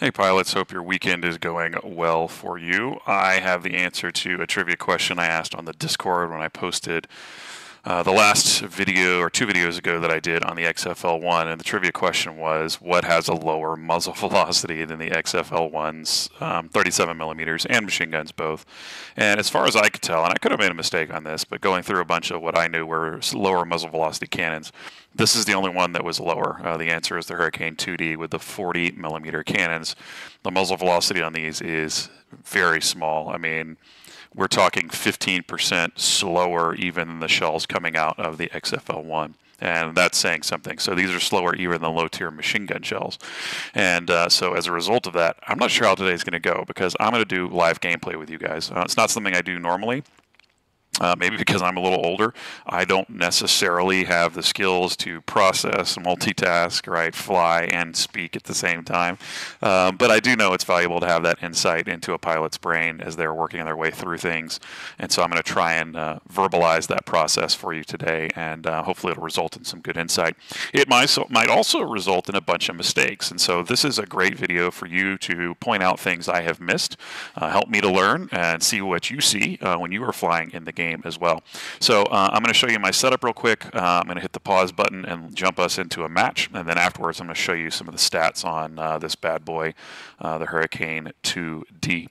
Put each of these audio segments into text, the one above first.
Hey pilots, hope your weekend is going well for you. I have the answer to a trivia question I asked on the Discord when I posted uh, the last video or two videos ago that I did on the XFL1, and the trivia question was, what has a lower muzzle velocity than the XFL1's um, 37 millimeters and machine guns both? And as far as I could tell, and I could have made a mistake on this, but going through a bunch of what I knew were lower muzzle velocity cannons, this is the only one that was lower. Uh, the answer is the Hurricane 2D with the 40 millimeter cannons. The muzzle velocity on these is very small. I mean, we're talking 15% slower even than the shells coming out of the XFL1 and that's saying something. So these are slower even than low-tier machine gun shells, and uh, so as a result of that, I'm not sure how today is going to go because I'm going to do live gameplay with you guys. Uh, it's not something I do normally. Uh, maybe because I'm a little older, I don't necessarily have the skills to process, multitask, right, fly, and speak at the same time. Um, but I do know it's valuable to have that insight into a pilot's brain as they're working their way through things. And so I'm going to try and uh, verbalize that process for you today, and uh, hopefully it'll result in some good insight. It might, so, might also result in a bunch of mistakes. And so this is a great video for you to point out things I have missed, uh, help me to learn, and see what you see uh, when you are flying in the game as well. So uh, I'm going to show you my setup real quick. Uh, I'm going to hit the pause button and jump us into a match. And then afterwards, I'm going to show you some of the stats on uh, this bad boy, uh, the Hurricane 2D.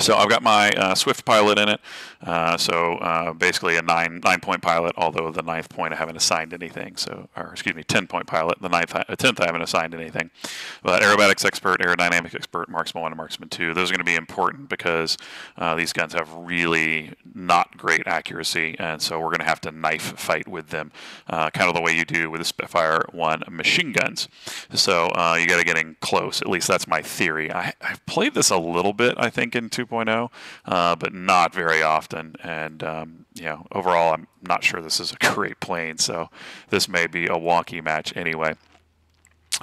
So I've got my uh, Swift pilot in it. Uh, so uh, basically a nine nine point pilot, although the ninth point I haven't assigned anything. So, or excuse me, ten point pilot. The ninth, uh, tenth I haven't assigned anything. But aerobatics expert, aerodynamic expert, marksman one, and marksman two. Those are going to be important because uh, these guns have really not great accuracy, and so we're going to have to knife fight with them, uh, kind of the way you do with the Spitfire one machine guns. So you got to get in close. At least that's my theory. I, I've played this a little bit, I think, in 2.0, uh, but not very often. And um, you know, overall, I'm not sure this is a great plane, so this may be a wonky match anyway.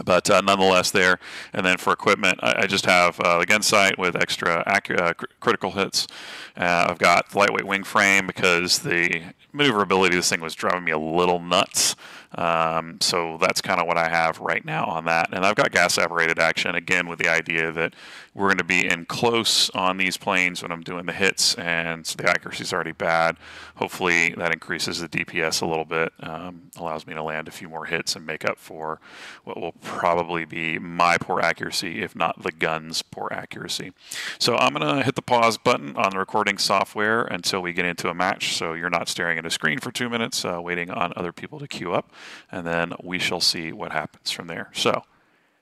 But uh, nonetheless, there. And then for equipment, I, I just have uh, the gun sight with extra uh, cr critical hits. Uh, I've got lightweight wing frame because the maneuverability of this thing was driving me a little nuts. Um, so that's kind of what I have right now on that. And I've got gas separated action again with the idea that we're going to be in close on these planes when I'm doing the hits, and so the accuracy is already bad. Hopefully that increases the DPS a little bit, um, allows me to land a few more hits and make up for what will probably be my poor accuracy, if not the gun's poor accuracy. So I'm going to hit the pause button on the recording software until we get into a match, so you're not staring at a screen for two minutes uh, waiting on other people to queue up and then we shall see what happens from there. So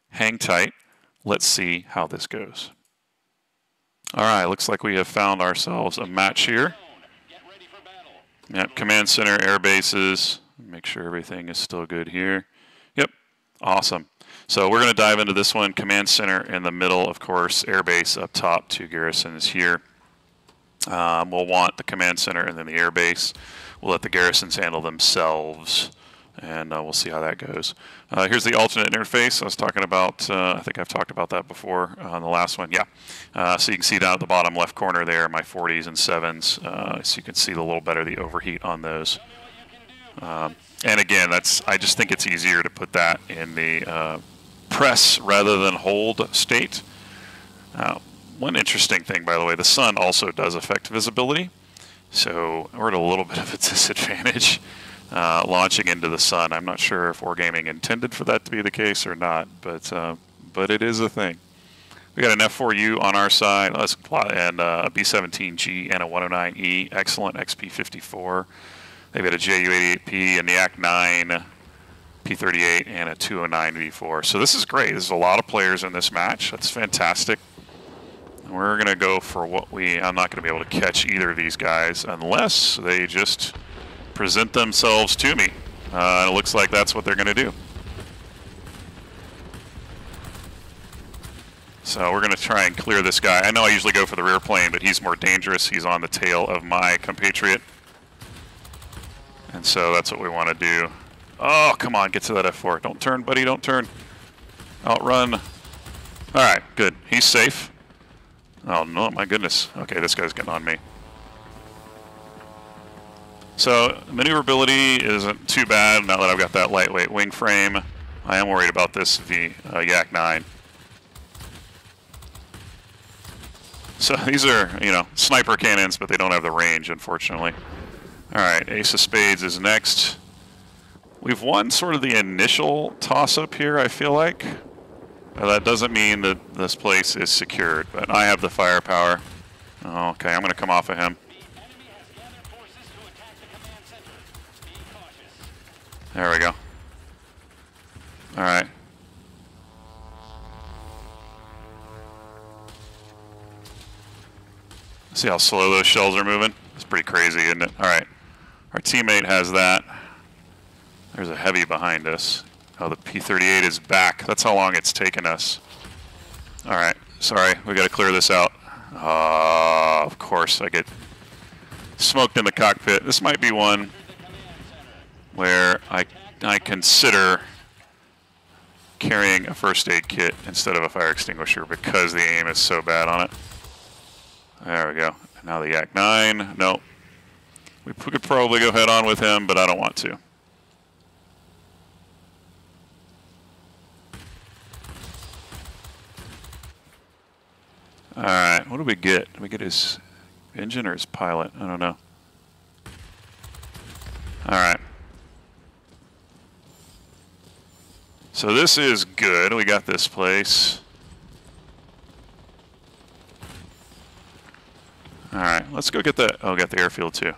hang tight. Let's see how this goes. All right, looks like we have found ourselves a match here. Yep, command center, air bases. Make sure everything is still good here. Yep, awesome. So we're going to dive into this one. Command center in the middle, of course, air base up top, two garrisons here. Um, we'll want the command center and then the air base. We'll let the garrisons handle themselves and uh, we'll see how that goes. Uh, here's the alternate interface I was talking about. Uh, I think I've talked about that before on the last one. Yeah. Uh, so you can see down at the bottom left corner there my 40s and 7s. Uh, so you can see a little better the overheat on those. Um, and again, that's I just think it's easier to put that in the uh, press rather than hold state. one interesting thing, by the way, the sun also does affect visibility. So we're at a little bit of a disadvantage uh, launching into the sun. I'm not sure if Wargaming intended for that to be the case or not, but uh, but it is a thing. We got an F4U on our side, and uh, a B17G and a 109E, excellent XP54. They've got a JU88P, a Yak 9, P38, and a 209 V4. So this is great. There's a lot of players in this match. That's fantastic. We're going to go for what we... I'm not going to be able to catch either of these guys unless they just present themselves to me. Uh, it looks like that's what they're going to do. So we're going to try and clear this guy. I know I usually go for the rear plane, but he's more dangerous. He's on the tail of my compatriot. And so that's what we want to do. Oh, come on, get to that F4. Don't turn, buddy, don't turn. Outrun. All right, good. He's safe. Oh, no, my goodness. Okay, this guy's getting on me. So maneuverability isn't too bad now that I've got that lightweight wing frame. I am worried about this V uh, Yak 9. So these are, you know, sniper cannons, but they don't have the range, unfortunately. All right, Ace of Spades is next. We've won sort of the initial toss-up here, I feel like. Well, that doesn't mean that this place is secured, but I have the firepower. Oh, okay, I'm going to come off of him. There we go. All right. See how slow those shells are moving? It's pretty crazy, isn't it? All right. Our teammate has that. There's a heavy behind us. Oh, the P-38 is back. That's how long it's taken us. All right. Sorry, we got to clear this out. Uh, of course, I get smoked in the cockpit. This might be one where I, I consider carrying a first aid kit instead of a fire extinguisher because the aim is so bad on it. There we go. Now the Yak 9. No. We could probably go head on with him, but I don't want to. Alright, what do we get? Do we get his engine or his pilot? I don't know. Alright. So this is good. We got this place. Alright, let's go get the... Oh, got the airfield too.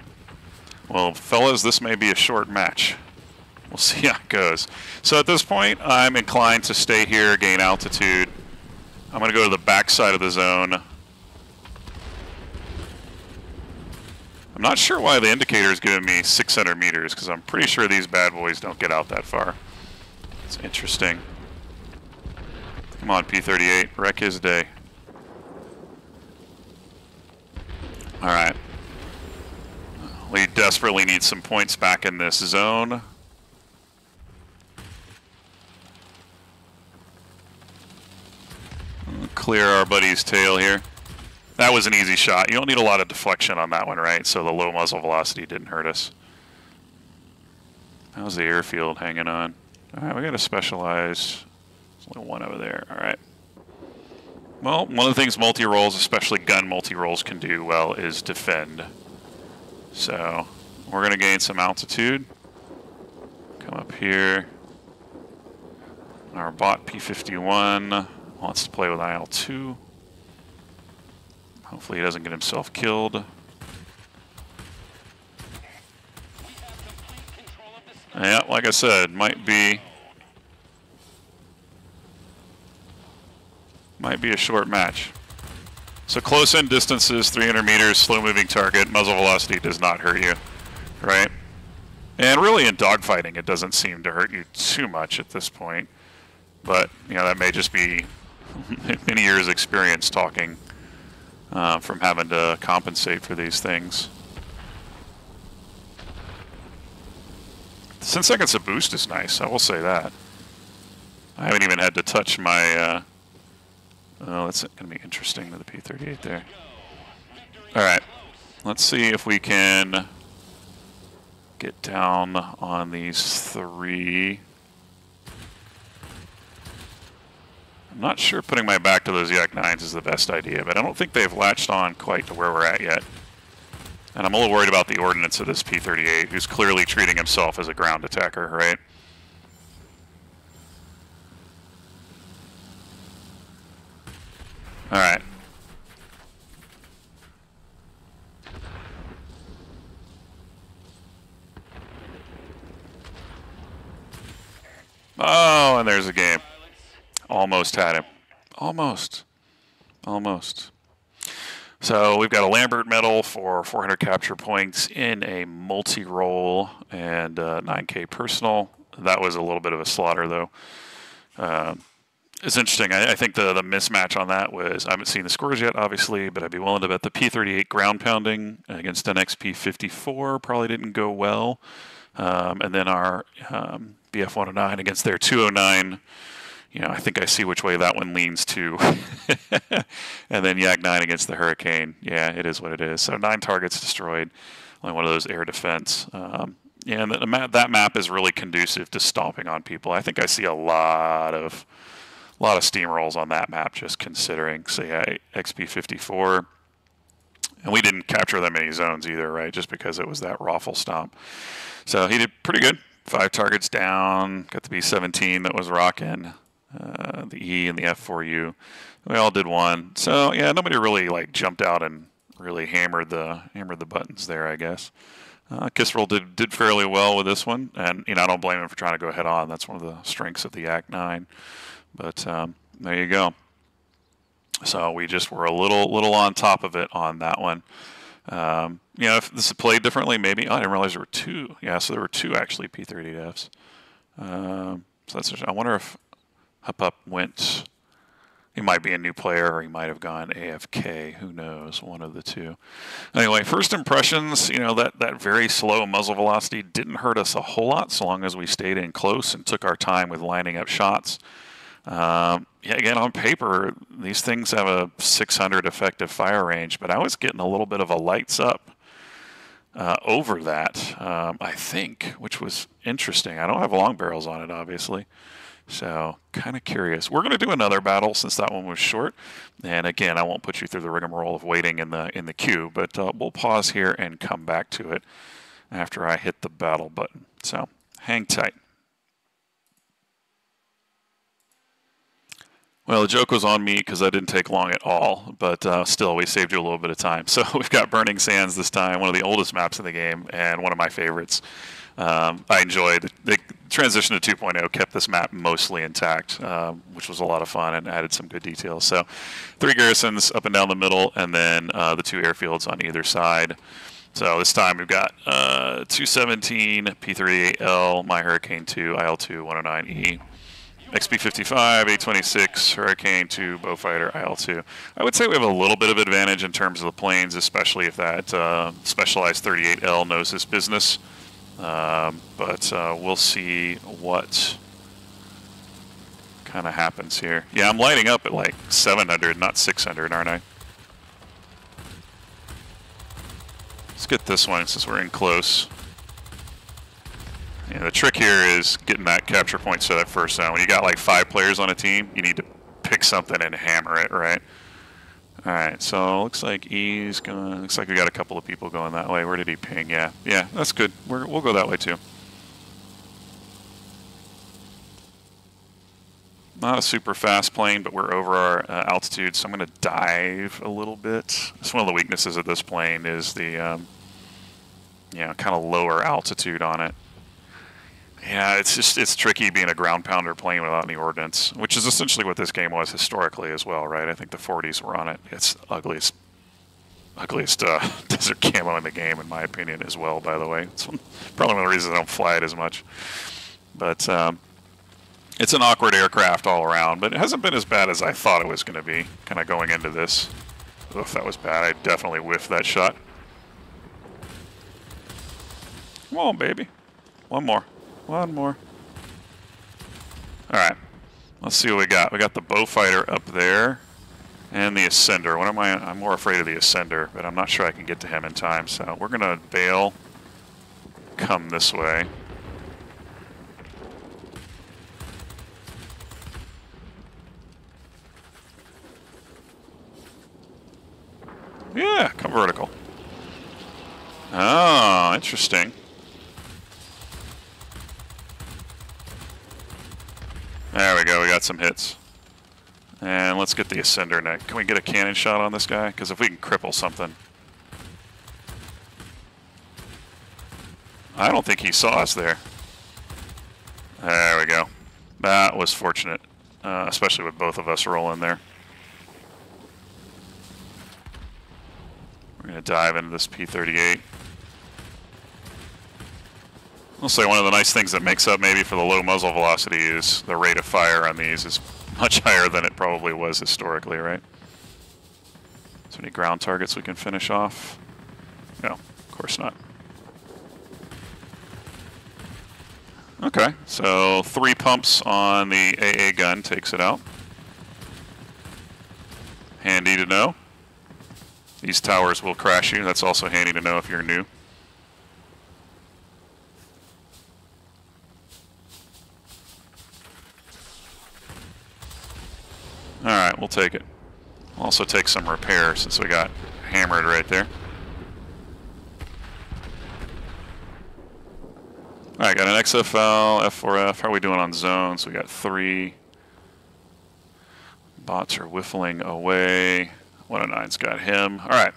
Well, fellas, this may be a short match. We'll see how it goes. So at this point, I'm inclined to stay here, gain altitude. I'm going to go to the back side of the zone. I'm not sure why the indicator is giving me 600 meters, because I'm pretty sure these bad boys don't get out that far. It's interesting. Come on, P-38, wreck his day. Alright. We desperately need some points back in this zone. Clear our buddy's tail here. That was an easy shot. You don't need a lot of deflection on that one, right? So the low muzzle velocity didn't hurt us. How's the airfield hanging on? Alright, we got to specialize. There's only one over there. Alright. Well, one of the things multi-roles, especially gun multi-roles, can do well is defend. So, we're going to gain some altitude. Come up here. Our bot P-51 wants to play with IL-2. Hopefully he doesn't get himself killed. Yeah, like I said, might be Might be a short match. So close in distances, 300 meters, slow moving target, muzzle velocity does not hurt you, right? And really in dogfighting, it doesn't seem to hurt you too much at this point. But, you know, that may just be many years experience talking uh, from having to compensate for these things. 10 seconds of boost is nice, I will say that. I haven't even had to touch my uh, Oh, that's going to be interesting with the P-38 there. All right, let's see if we can get down on these three. I'm not sure putting my back to those Yak 9s is the best idea, but I don't think they've latched on quite to where we're at yet. And I'm a little worried about the ordnance of this P-38, who's clearly treating himself as a ground attacker, right? All right. Oh, and there's a game. Almost had him. Almost. Almost. So we've got a Lambert medal for 400 capture points in a multi-role and uh, 9K personal. That was a little bit of a slaughter, though. Uh, it's interesting. I, I, think the the mismatch on that was I haven't seen the scores yet, obviously, but I'd be willing to bet the P38 ground pounding against an XP54 probably didn't go well, um, and then our um, BF109 against their 209. You know, I think I see which way that one leans to. and then Yak 9 against the Hurricane. Yeah, it is what it is. So nine targets destroyed. Only one of those air defense. Um, yeah, and the map, that map is really conducive to stomping on people. I think I see a lot of a lot of steamrolls on that map, just considering. So yeah, XP54. And we didn't capture that many zones either, right? Just because it was that raffle stomp. So he did pretty good. Five targets down, got the B-17 that was rocking, uh, the E and the F4U. We all did one. So yeah, nobody really like jumped out and really hammered the hammered the buttons there, I guess. Uh, did did fairly well with this one, and you know I don't blame him for trying to go head on. That's one of the strengths of the Yak Nine. But um, there you go. So we just were a little little on top of it on that one. Um, you know, if this had played differently, maybe oh, I didn't realize there were two. Yeah, so there were two actually P38Fs. Um, so that's. I wonder if Hup Up went. He might be a new player, or he might have gone AFK. Who knows? One of the two. Anyway, first impressions. You know that that very slow muzzle velocity didn't hurt us a whole lot, so long as we stayed in close and took our time with lining up shots. Um, yeah, again, on paper, these things have a 600 effective fire range, but I was getting a little bit of a lights up uh, over that, um, I think, which was interesting. I don't have long barrels on it, obviously. So, kind of curious. We're going to do another battle since that one was short. And again, I won't put you through the rigmarole of waiting in the in the queue, but uh, we'll pause here and come back to it after I hit the battle button. So, hang tight. Well, the joke was on me because I didn't take long at all, but uh, still, we saved you a little bit of time. So we've got Burning Sands this time, one of the oldest maps in the game, and one of my favorites. Um, I enjoyed the transition to 2.0 kept this map mostly intact, uh, which was a lot of fun and added some good details. So, three garrisons up and down the middle, and then uh, the two airfields on either side. So this time we've got uh, 217 P38L, My Hurricane 2, IL2 109E. XP55, A26, Hurricane 2, Beaufighter, IL2. I would say we have a little bit of advantage in terms of the planes, especially if that uh, specialized 38L knows his business. Um, but uh, we'll see what kind of happens here. Yeah, I'm lighting up at like 700, not 600, aren't I? Let's get this one since we're in close. Yeah, the trick here is getting that capture point set up first zone. When you got like five players on a team, you need to pick something and hammer it, right? All right, so looks like E's going. Looks like we got a couple of people going that way. Where did he ping? Yeah, yeah, that's good. We're, we'll go that way too. Not a super fast plane, but we're over our uh, altitude, so I'm going to dive a little bit. It's one of the weaknesses of this plane is the, um, you know, kind of lower altitude on it. Yeah, it's just it's tricky being a ground pounder playing without any ordnance, which is essentially what this game was historically as well, right? I think the 40s were on it. It's ugliest, ugliest uh, desert camo in the game, in my opinion, as well. By the way, it's probably one of the reasons I don't fly it as much. But um, it's an awkward aircraft all around, but it hasn't been as bad as I thought it was going to be. Kind of going into this, if that was bad, I definitely whiffed that shot. Come on, baby, one more. One more. All right. Let's see what we got. We got the Beaufighter up there and the Ascender. What am I? I'm more afraid of the Ascender, but I'm not sure I can get to him in time. So we're going to bail, come this way. Yeah, come vertical. Oh, interesting. There we go, we got some hits. And let's get the Ascender neck. Can we get a cannon shot on this guy? Because if we can cripple something. I don't think he saw us there. There we go. That was fortunate, uh, especially with both of us rolling there. We're going to dive into this P-38. I'll say one of the nice things that makes up maybe for the low muzzle velocity is the rate of fire on these is much higher than it probably was historically, right? So any ground targets we can finish off? No, of course not. Okay, so three pumps on the AA gun takes it out. Handy to know. These towers will crash you. That's also handy to know if you're new. We'll take it. Also take some repair since we got hammered right there. Alright, got an XFL, F4F. How are we doing on zones? We got three. Bots are whiffling away. 109's got him. Alright.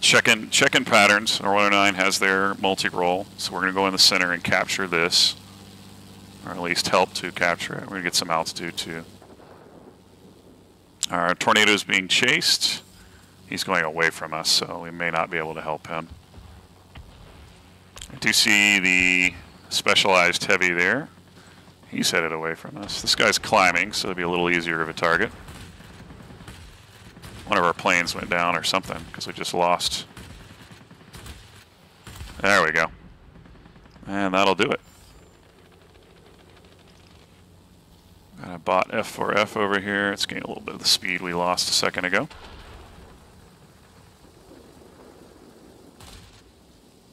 Checking checking patterns. Our 109 has their multi-role, so we're going to go in the center and capture this. Or at least help to capture it. We're going to get some altitude too. Our tornado is being chased. He's going away from us, so we may not be able to help him. I do see the specialized heavy there. He's headed away from us. This guy's climbing, so it'll be a little easier of a target. One of our planes went down or something, because we just lost. There we go. And that'll do it. A bot F4F over here. It's getting a little bit of the speed we lost a second ago.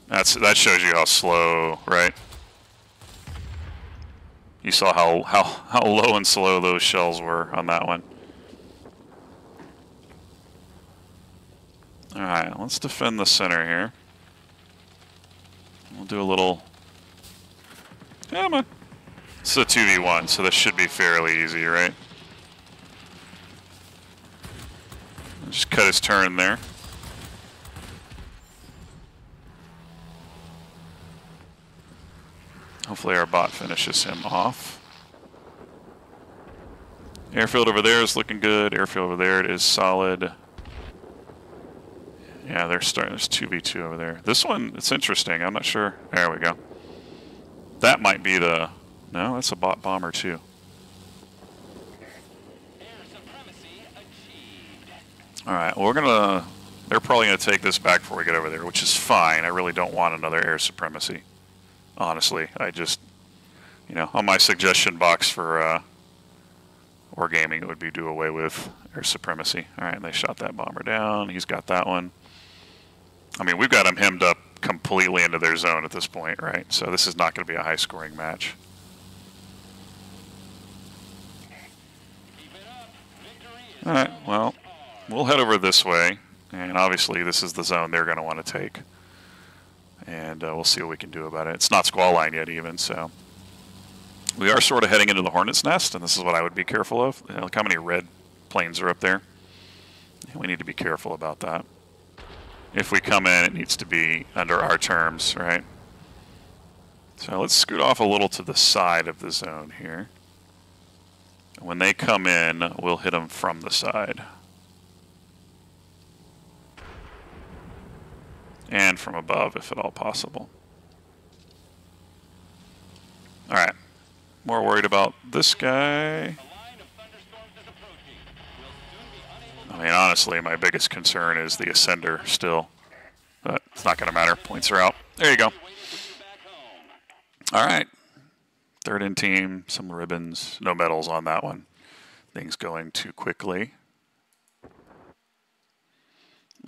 That's that shows you how slow, right? You saw how how how low and slow those shells were on that one. All right, let's defend the center here. We'll do a little. Come on. It's a 2v1, so this should be fairly easy, right? Just cut his turn there. Hopefully our bot finishes him off. Airfield over there is looking good. Airfield over there it is solid. Yeah, they're starting. There's 2v2 over there. This one, it's interesting. I'm not sure. There we go. That might be the... No, that's a bot bomber too. Alright, well, we're going to... They're probably to take this back before we get over there, which is fine. I really don't want another air supremacy honestly. I just, you know, on my suggestion box for uh, Wargaming, it would be do away with air supremacy. All right, they shot that bomber down. He's got that one. I mean, we've got them hemmed up completely into their zone at this point, right? So this is not going to be a high-scoring match. All right, well, we'll head over this way, and obviously this is the zone they're going to want to take and uh, we'll see what we can do about it. It's not squall line yet even, so we are sort of heading into the hornet's nest, and this is what I would be careful of. Look how many red planes are up there. We need to be careful about that. If we come in, it needs to be under our terms, right? So let's scoot off a little to the side of the zone here. When they come in, we'll hit them from the side. and from above if at all possible. Alright, more worried about this guy. I mean, honestly, my biggest concern is the Ascender still. But it's not going to matter. Points are out. There you go. All right. Third in team, some ribbons, no medals on that one. Things going too quickly.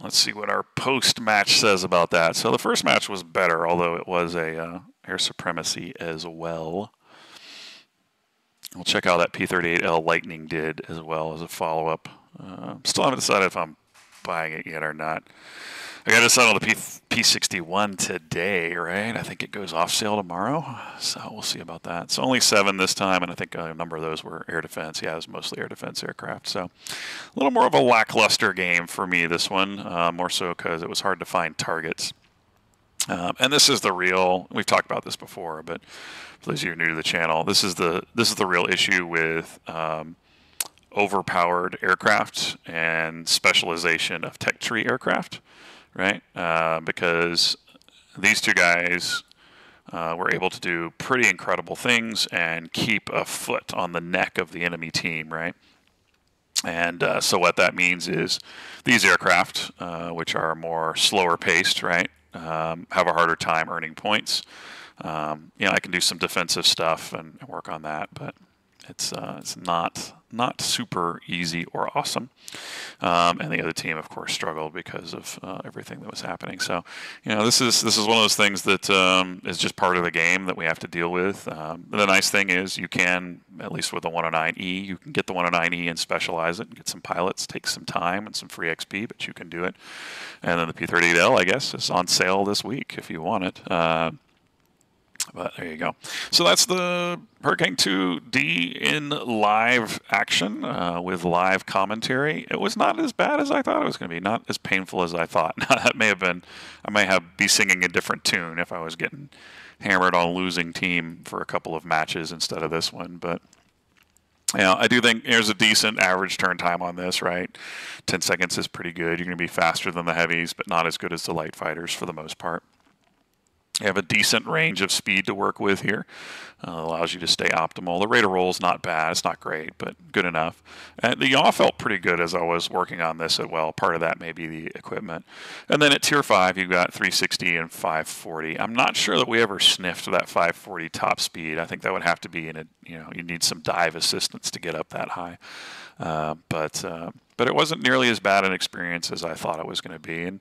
Let's see what our post match says about that. So the first match was better, although it was a uh, air supremacy as well. We'll check out that P38L Lightning did as well as a follow up. Uh, still haven't decided if I'm buying it yet or not. I got this on the P P61 today, right? I think it goes off sale tomorrow, so we'll see about that. It's only seven this time, and I think a number of those were air defense. Yeah, it was mostly air defense aircraft. So a little more of a lackluster game for me this one, uh, more so because it was hard to find targets. Um, and this is the real. We've talked about this before, but for those of you who are new to the channel, this is the this is the real issue with. Um, overpowered aircraft and specialization of tech tree aircraft right? Uh, because these two guys uh, were able to do pretty incredible things and keep a foot on the neck of the enemy team, right? And uh, so what that means is these aircraft, uh, which are more slower paced, right, um, have a harder time earning points. Um, you know, I can do some defensive stuff and, and work on that, but it's uh, it's not not super easy or awesome. Um, and the other team, of course, struggled because of uh, everything that was happening. So, you know, this is this is one of those things that um, is just part of the game that we have to deal with. Um, the nice thing is you can, at least with the 109E, you can get the 109E and specialize it and get some pilots. Takes some time and some free XP, but you can do it. And then the P38L, I guess, is on sale this week if you want it. Uh, but there you go. So that's the Hurricane 2D in live action uh, with live commentary. It was not as bad as I thought it was going to be. Not as painful as I thought. Now, that may have been. I may have be singing a different tune if I was getting hammered on losing team for a couple of matches instead of this one. But you know, I do think there's a decent average turn time on this, right? 10 seconds is pretty good. You're going to be faster than the heavies, but not as good as the light fighters for the most part. You have a decent range of speed to work with here. Uh, allows you to stay optimal. The rate of roll is not bad. It's not great, but good enough. And the yaw felt pretty good as I was working on this as well. Part of that may be the equipment. And then at tier 5, you've got 360 and 540. I'm not sure that we ever sniffed that 540 top speed. I think that would have to be in a, you know, you need some dive assistance to get up that high. Uh, but uh, but it wasn't nearly as bad an experience as I thought it was going to be. And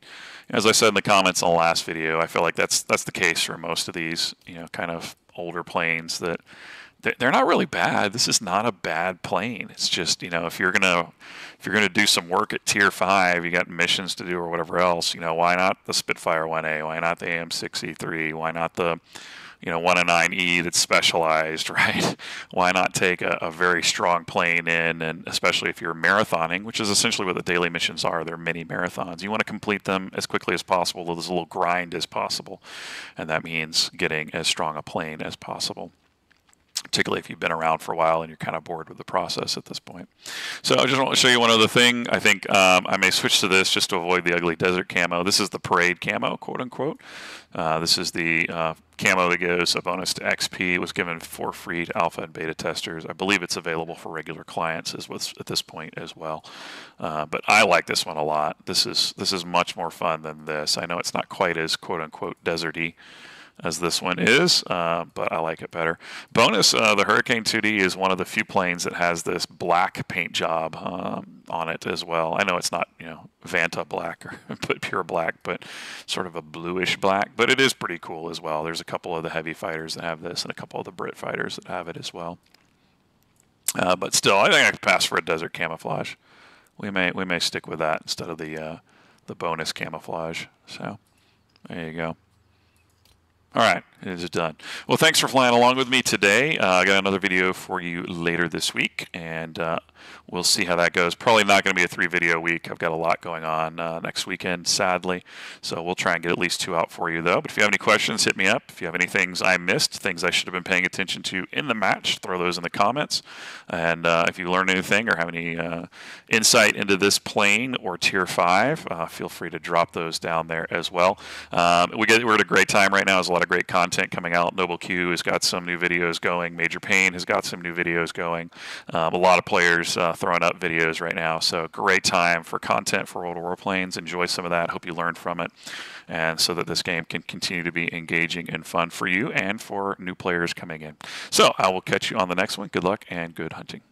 as I said in the comments on the last video, I feel like that's that's the case for most of these, you know, kind of older planes that they're not really bad. This is not a bad plane. It's just you know if you're gonna if you're gonna do some work at Tier Five, you got missions to do or whatever else. You know why not the Spitfire 1A? Why not the AM6E3? Why not the you know, 109E that's specialized, right? Why not take a, a, very strong plane in, and especially if you're marathoning, which is essentially what the daily missions are. They're mini marathons. You want to complete them as quickly as possible with as little grind as possible, and that means getting as strong a plane as possible particularly if you've been around for a while and you're kind of bored with the process at this point. So I just want to show you one other thing. I think um, I may switch to this just to avoid the ugly desert camo. This is the parade camo, quote unquote. Uh, this is the uh, camo that gives a bonus to XP. It was given for free to alpha and beta testers. I believe it's available for regular clients as with, at this point as well. Uh, but I like this one a lot. This is this is much more fun than this. I know it's not quite as quote unquote deserty as this one is, uh, but I like it better. Bonus, uh, the Hurricane 2D is one of the few planes that has this black paint job um, on it as well. I know it's not, you know, Vanta black or pure black, but sort of a bluish black, but it is pretty cool as well. There's a couple of the heavy fighters that have this and a couple of the Brit fighters that have it as well. Uh, but still, I think I could pass for a desert camouflage. We may we may stick with that instead of the uh, the bonus camouflage. So there you go. All right, is done. Well, thanks for flying along with me today. Uh, I got another video for you later this week, and uh, we'll see how that goes. Probably not going to be a three video week. I've got a lot going on uh, next weekend, sadly. So we'll try and get at least two out for you, though. But if you have any questions, hit me up. If you have any things I missed, things I should have been paying attention to in the match, throw those in the comments. And uh, if you learn anything or have any uh, insight into this plane or Tier 5, uh, feel free to drop those down there as well. Um, we get, we're at a great time right now. There's a lot of great content coming out. Noble Q has got some new videos going. Major Payne has got some new videos going. Um, a lot of players uh, throwing up videos right now. So great time for content for World of Warplanes. Enjoy some of that. Hope you learned from it. And so that this game can continue to be engaging and fun for you and for new players coming in. So I will catch you on the next one. Good luck and good hunting.